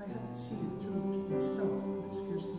I haven't seen it through myself, and it scares.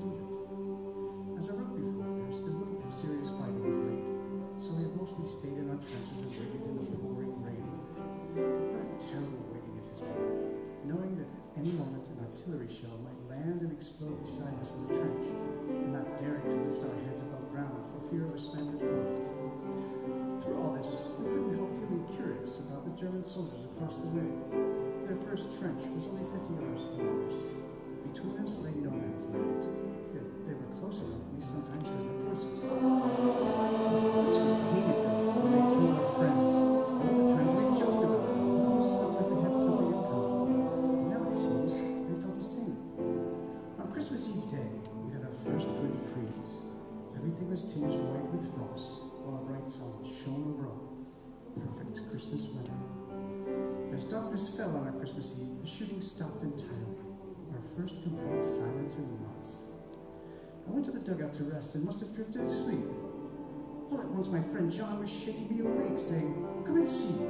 dug to rest and must have drifted asleep. All at once my friend John was shaking me awake, saying, Come and see